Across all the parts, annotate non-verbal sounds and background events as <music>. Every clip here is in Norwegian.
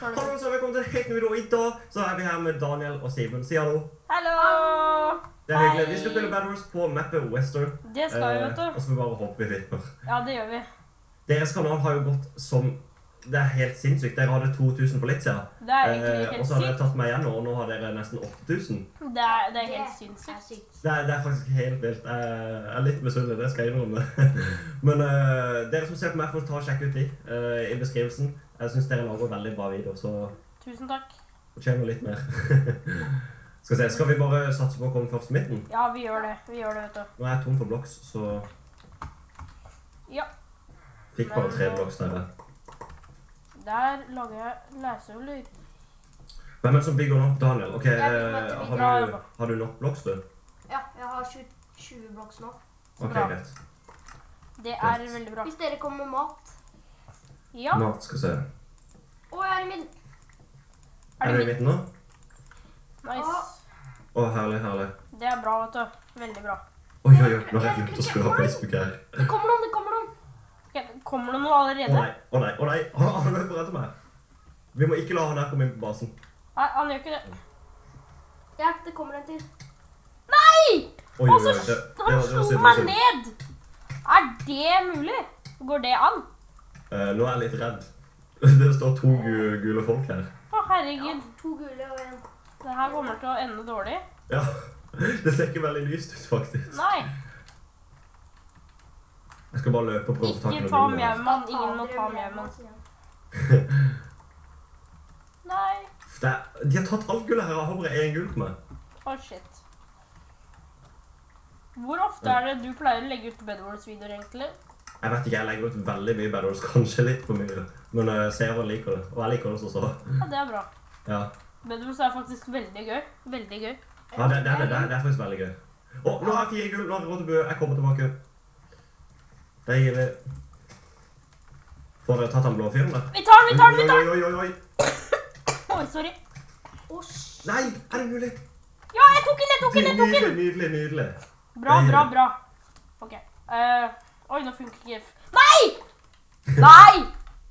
Hallo, så velkommen til Helt ny video. I dag så er vi her med Daniel og Simen. Si hallo. Hallo! Det er hyggelig. Vi skal spille Bad Wars på mappet Western. Det skal vi, Eh, vet du. og så får vi bare håpe vi vinner. Ja, det gjør vi. Deres kanal har jo gått som Det er helt sinnssykt. Dere hadde 2000 for litt siden. Det er egentlig helt Eh, og så har dere tatt meg igjen nå, og nå har dere nesten 8000. Det er, det er helt sinnssykt. Det er, det er faktisk helt vilt. Jeg er litt misunnelig, det skal jeg innrømme. <laughs> Men eh, dere som ser på meg, får ta og sjekke ut de eh, i beskrivelsen. Jeg syns dere lager veldig bra videoer, så Tusen takk. fortjener litt mer. <laughs> skal, se, skal vi bare satse på å komme først i midten? Ja, vi gjør det. Vi gjør det, vet du. Nå er jeg tom for blokks, så Ja. fikk bare tre blokks der. Der lager jeg lesehuller. Hvem er det som bygger nå? Daniel. Ok, eh, har, du, har du nok blokks, du? Ja, jeg har 20, 20 blokks nå. Ok, Bra. greit. Det er veldig bra. Hvis dere kommer med mat Ja. Nå skal vi se. Å, jeg er i midten. Er du det i mitt? midten nå? Nice. Å, herlig, herlig. Det er bra, vet du. Veldig bra. Oi, oi, oi, nå har jeg glemt å skru av Facebook her. Det kommer noen, det kommer noen. Kommer det noe Å allerede? nei, å nei, å nei. Han han løper etter meg. Vi må ikke la han her komme inn på basen. Nei, han gjør ikke det. Ja, det kommer en til. Nei! Oi, oi, oi. Det, det, han slo det meg ned! Er det mulig? Går det an? Eh, nå er jeg litt redd. <laughs> Det står to gu gule folk her. Å, herregud. To gule og en. Det her kommer til å ende dårlig. Ja, <laughs> det ser ikke veldig lyst ut, faktisk. Nei. Jeg skal bare løpe og prøve å få tak i Ikke ta mjaumann. Ingen må ta mjaumann. <laughs> Nei. Er, de har tatt alt gullet her. Jeg har bare én gull på meg. Å, shit. Hvor ofte er det du pleier å legge ut Bedwars-videoer, egentlig? Jeg vet ikke, jeg legger ut veldig mye Bad Wars, kanskje litt for mye. Men uh, seere liker det. Og jeg liker det også. så. Ja, det er bra. Ja, Bedwars er faktisk veldig gøy. Veldig gøy. ja det, det, det, er, det er faktisk veldig gøy. Å, nå har jeg fire gull. Nå har jeg råd til bø. Jeg kommer tilbake. Det gir vi. Får dere tatt den blå fyren der? Vi tar den, vi tar den! vi tar Oi, oi, oi, oi. Oi, sorry. Å, Nei, er det mulig? Ja, jeg tok den, jeg tok den! jeg tok den! Nydelig, nydelig, nydelig. Bra, bra, bra. Ok. Eh, oi, nå funker ikke Nei! Nei!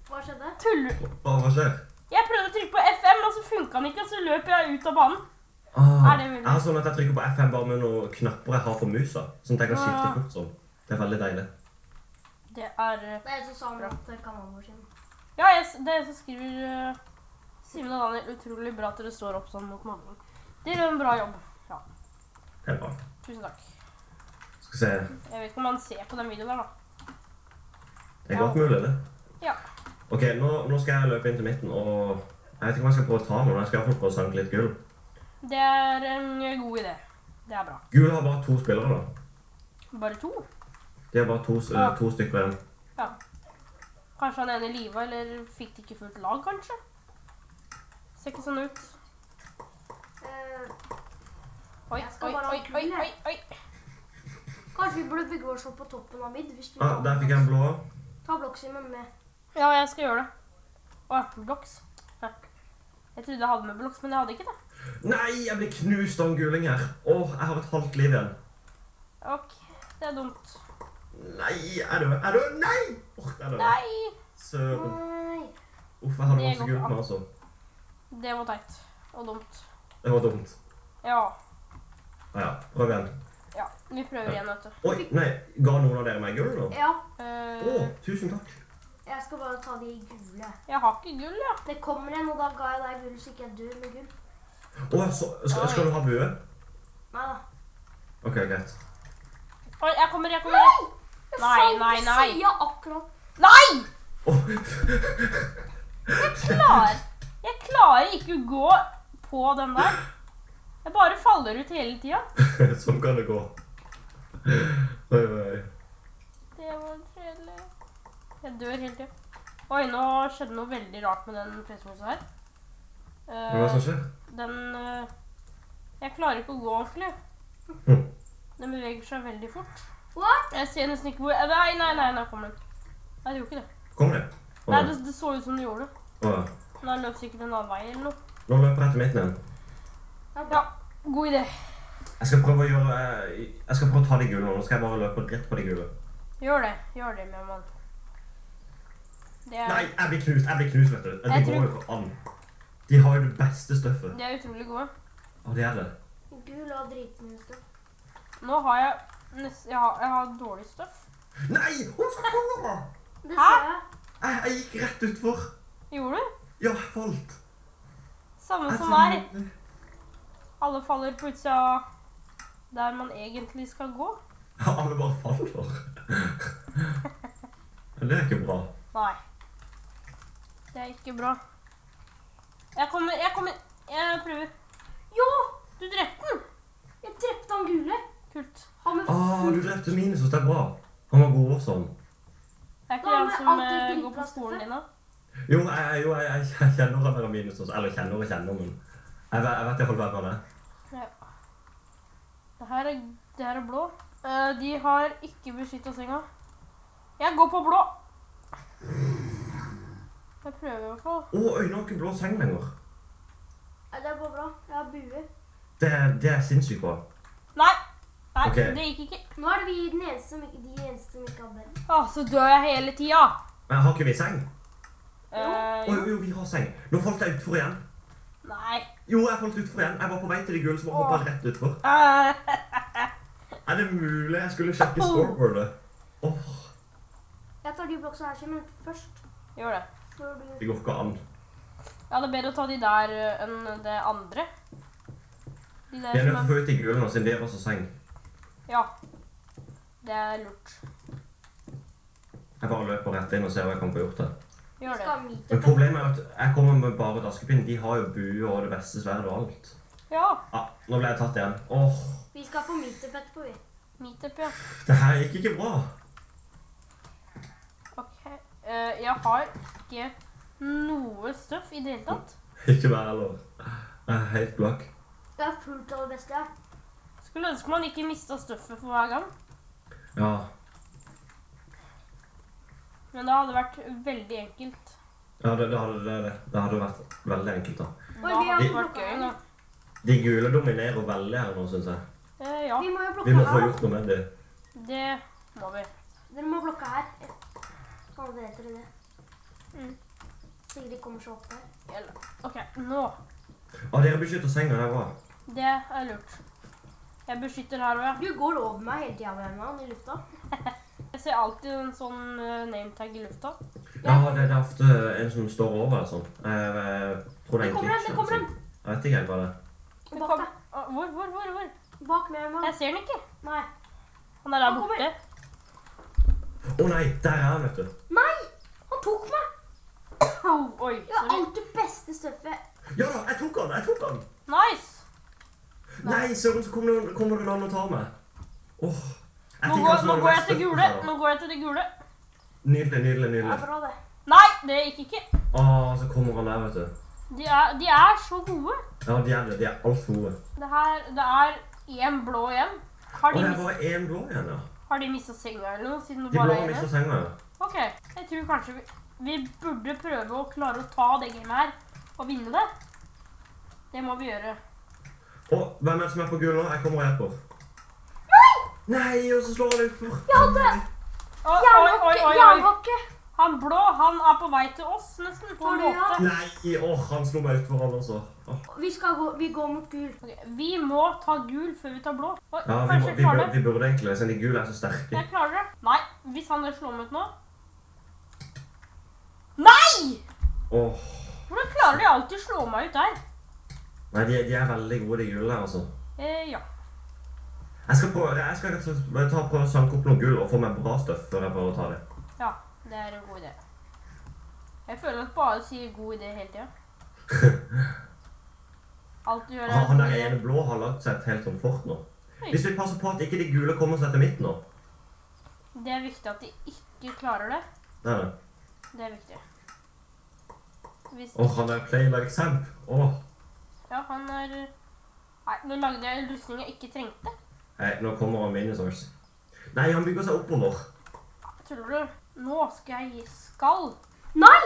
Hva skjedde? Tuller Hva, hva skjer? Jeg prøvde å trykke på FM, og så funka den ikke, og så løp jeg ut av banen. Ah, Er det mulig? Jeg har sånn at jeg trykker på FM bare med noen knapper jeg har på musa. Sånn at jeg kan skifte Ah. fort sånn. Det er veldig deilig. Det er eh, Det er en som sa kanalen vår sin. Ja, jeg, det er jeg som skriver uh, Simen og Daniel, utrolig bra at dere står opp sånn mot mannen. Dere gjør en bra jobb. Ja, Helt bra. tusen takk. Skal se. Jeg vet ikke om han ser på den videoen der, da. Det er godt mulig, det. Ja. Ok, nå, nå skal jeg løpe inn til midten, og jeg vet ikke om jeg skal prøve å ta noen. Jeg skal iallfall prøve å sanke litt gull. Det er en god idé. Det er bra. Gul har bare to spillere, da. Bare to? De har bare to, Ja. to stykker igjen. Ja. Kanskje han ene liva, eller fikk de ikke fullt lag, kanskje? Ser ikke sånn ut. Uh, Oi, oi, oi, oi, oi, oi. Kanskje vi burde bygge oss opp på toppen av mid? Hvis du Ah, der fikk jeg en blå. Ta blokksimen med. Ja, jeg skal gjøre det. Å, blokks. Takk. Jeg trodde jeg hadde med blokks, men jeg hadde ikke det. Nei, jeg blir knust av en guling her. Åh, jeg har et halvt liv igjen. Ok, det er dumt. Nei, jeg dør. Jeg dør. Nei! Åh, jeg dør. Nei! Søren. Nei. Uff, jeg hadde Det masse gult med, altså. Det var teit. Og dumt. Det var dumt. Ja. Ah, ja, prøv igjen. Ja, vi prøver igjen, vet du. Oi, nei, ga noen av dere meg gull nå? Ja, Åh, Eh, tusen takk. jeg skal bare ta de gule. jeg har ikke gull, ja. Det kommer en, og da ga jeg deg gull så ikke jeg dør med gull. Åh, så, skal, skal du ha bue? Nei da. Ok, greit. Oi, jeg kommer, jeg kommer. Nei, Nei, nei. nei, Jeg nei. siden akkurat. Nei! Åh, Jeg klarer, jeg klarer ikke å gå på den der. Jeg bare faller ut hele tida. <laughs> sånn kan det gå. Oi, oi. Det var kjedelig. Jeg dør hele tida. Oi, nå skjedde noe veldig rart med den presseposen her. Uh, hva som Eh, skjer? den uh, Jeg klarer ikke å gå ordentlig. <laughs> Den beveger seg veldig fort. What? Jeg ser nesten ikke hvor eh, Nei, nei, nei, nå kommer den. Nei, det gjorde ikke det. Kom det. Åh, Nei, det, det så ut som det gjorde det. Nå den løp sikkert en annen vei eller noe. Nå løper jeg til midten igjen. Ja, god idé. Jeg skal prøve å gjøre eh, Jeg skal prøve å ta de gule nå. Skal jeg bare løpe rett på de gule. Gjør det. Gjør det, min mann. Det er Nei, jeg blir knust. Jeg blir knust, vet du. Det Jeg går tror- jo ikke an. De har jo det beste støffet. De er utrolig gode. Og det er det. Gul og dritmye stoff. Nå har jeg nest, jeg, har, jeg har dårlig støff. Nei! Hun skal komme! Det Hæ? jeg. Jeg, jeg gikk rett utfor. Gjorde du? Ja, jeg falt. Samme Jeg som meg. Alle faller på utsida der man egentlig skal gå. Ja, <laughs> alle bare faller. Men det er ikke bra. Nei. Det er ikke bra. Jeg kommer Jeg kommer Jeg prøver. Jo! Du drepte den! Jeg drepte han gule. Kult. Han er Ah, du drepte Minus, det er bra. Han var god også. Det er ikke han som eh, går på skolen din, da? Jo, jeg, jo, jeg, jeg kjenner han der Minus også. Eller kjenner og kjenner, men jeg, vet- jeg vet iallfall hvem han er. Det her er, det her er blå. Eh, de har ikke beskytta senga. Jeg går på blå. Jeg prøver i hvert fall. Å, øynene har ikke blå seng lenger. Ja, det var bra. Jeg har bue. Det, er- det er sinnssykt bra. Nei! Nei, Ok. det gikk ikke. Nå er det vi den eneste som ikke, de eneste som ikke har bed. Å, så dør jeg hele tida. Men har ikke vi seng? Eh, Å, jo, jo, vi har seng. Nå falt jeg utfor igjen. nei. Jo, jeg falt utfor igjen. Jeg var på vei til de gule som hoppa rett utfor. Er det mulig? Jeg skulle sjekke scoreboardet. Oh. Jeg tar de boksene her, Simen, først. Gjør det. Det går ikke an. Ja, det er bedre å ta de der eh, enn det andre. De der Vi er nødt til som å er få ut de gule nå, siden de er også seng. Ja. Det er lurt. Jeg bare løper rett inn og ser hva jeg kan få gjort her. Men problemet er at jeg kommer med bare daskepinn. De har jo bue og det beste sverdet og alt. Ja. Ah, nå ble jeg tatt igjen. Åh, Vi skal på meetup etterpå, vi. Meetup, ja. det her gikk ikke bra. Ok. Uh, jeg har ikke noe støff i det hele tatt. Ikke meg heller. Jeg er helt blakk. Det er fullt av det beste. Skulle ønske man ikke mista støffet for hver gang. Ja. Men det hadde vært veldig enkelt. Ja, det, det, hadde, det, det, det hadde vært veldig enkelt, da. Det Oi, vi har vært gøy. De gule dominerer veldig her nå, syns jeg. Eh, ja, Vi må jo Vi må få her. gjort noe med det. det må vi. Dere må blokke her. Vet dere det. Mm. Sikkert de kommer seg opp der. Eller, ok, nå. Ah, dere beskytter senga. der òg. Det er lurt. Jeg beskytter her òg, Du går over meg hele tida med hendene i lufta. <laughs> ja. Ser alltid en sånn uh, nametag i lufta. Ja, det, det er ofte en som står over eller sånn. Jeg, jeg tror det er en kommer en, glitch det kommer noe en. Jeg vet ikke helt hva det er. Bak deg. Hvor, hvor, hvor? hvor? Bak meg, mann. Jeg ser den ikke. Nei. Han er der Han borte. Å nei, der er han, vet du. Nei! Han tok meg! Oh, <coughs> oi, sorry. Det er alt det beste støffet. Ja da, jeg tok han! Jeg tok han! Nice! Nei, søren, så kommer det, kom det noen og tar meg. Åh. jeg Nå går, nå går jeg til gule. Nå går jeg til det gule. Nydelig, nydelig, nydelig. bra, det. Nei, det gikk ikke. Åh, så kommer han der, vet du. De er, de er så gode. Ja, de er det. De er altfor gode. Det, her, det er én blå igjen. Har de, det er mis, bare én blå igjen, ja. har de mista senga eller noe? Siden du De blå bare har er mistet senga, ja. Ok, jeg tror kanskje vi, vi burde prøve å klare å ta det gamet her og vinne det. Det må vi gjøre. Og hvem er det som er på gul nå? Jeg kommer og hjelper. Nei, og så slår han utfor. Jeg hadde jernhakke. Han blå han er på vei til oss, nesten. På en måte. Nei, åh, han slo meg utfor, han også. Åh. Vi skal gå, vi går mot gul. Okay, vi må ta gul før vi tar blå. Oi, Ja, vi, må, vi, jeg det. vi burde egentlig, siden de gule er så sterke. Jeg klarer det. Nei, hvis han slår meg ut nå Nei! Åh. Hvordan klarer de alltid å slå meg ut der? Nei, de, de er veldig gode, de gule der, altså. Eh, ja. Jeg skal prøve, jeg skal ta prøve å sanke opp noe gull og få meg bra støff før jeg prøver å ta det. Ja, det er en god idé. Jeg føler at bare sier god idé hele tida. <laughs> Alt du gjør, er han der ene blå har lagt seg et helt sånn fort nå. Oi. Hvis vi passer på at ikke de gule kommer seg til midten nå. Det er viktig at de ikke klarer det. Det er det. Det er viktig. Hvis Åh, han er play like Samp. Åh. Ja, han er Nei, nå lagde jeg en rustning jeg ikke trengte. Nei, nå kommer han Minisource. Nei, han bygger seg oppover. Tror du? Nå skal jeg gi skall. Nei!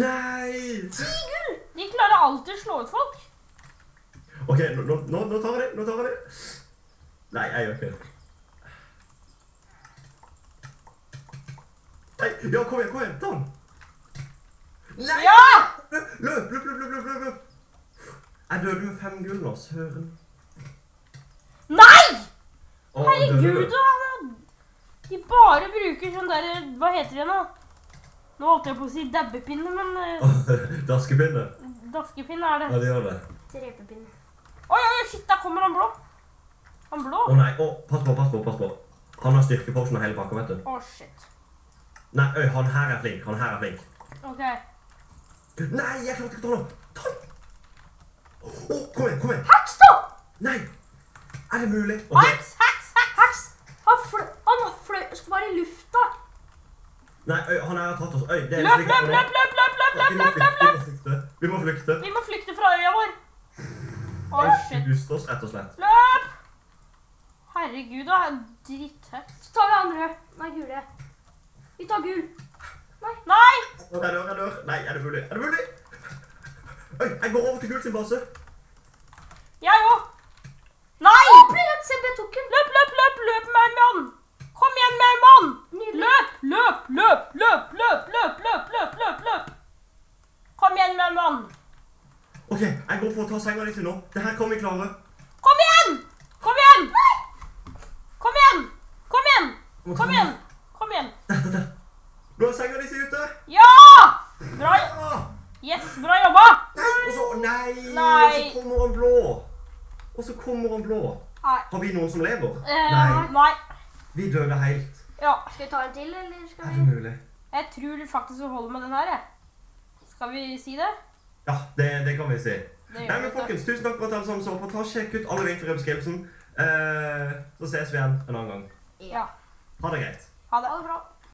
Nei! De klarer alltid å slå ut folk. Ok, nå, nå, nå tar jeg det. Nå tar jeg det. Nei, jeg gjør ikke det. Nei, ja, kom igjen, kom igjen, ta han. Nei! Ja! Løp, løp, løp, løp, løp, løp. Jeg døde med fem gull nå, søren. Nei! Herregud, da! De bare bruker sånn der Hva heter det nå? Nå holdt jeg på å si dabbepinne, men eh, <laughs> Daskepinne. daskepinne er det. Ja, det gjør det. Drepepinne. Oi, oi, shit, der kommer han blå. Han blå? Å nei, å, pass på, pass på, pass på. Han har styrkepotion og hele pakka, vet du. Å, shit. Nei, øy, han her er flink, han her er flink. Ok. Nei, jeg klarte ikke å ta den! opp. Ta den! Å, kom igjen, kom igjen! Heks, da! Nei! Er det mulig? Okay. Heks! Heks! Han fløy Han fløy var i lufta. Nei, øy, han har tatt oss. Øy, det er Løp, løp, løp, løp, løp, løp, løp, løp, løp, løp. Vi må flykte. Vi må flykte. Fra øya vår. Å, shit. Oss, rett og slett. Løp! Herregud, det er dritthøyt. Så tar vi andre. Nei, gule. Vi tar gul. Nei! Nei! Jeg dør, jeg dør. Nei, er det mulig? Er det mulig? Øy, jeg går over til gul sin base. Jeg òg. Nei! Blir rett, se, jeg tok den. Løp, løp, løp, løp, Merman! Kom igjen! Nydelig. Løp, løp, løp, løp, løp, løp, løp, løp, løp, løp. Kom igjen, Merman. Ok, jeg går for å ta senga di til nå. Det her kommer vi klare. Kom igjen! Kom igjen! Kom igjen! Kom igjen! Kom igjen! Kom igjen! Der, der, der. Nå er senga di ute. Ja! Bra. Yes, bra jobba! Og så, nei, Nei. og så kommer han blå. Og så kommer han blå. Nei. Har vi noen som lever? Uh, Nei, nei. Vi døde helt. Ja. Skal vi ta en til, eller skal Er vi det mulig? Jeg tror faktisk det holder med den her, jeg. Skal vi si det? Ja, det, det kan vi si. Det Nei, men vi. folkens, tusen takk for at dere som så på. Ta Sjekk ut alle linker i beskrivelsen. Eh, så ses vi igjen en annen gang. Ja. Ha det greit. Ha det. Ha det bra.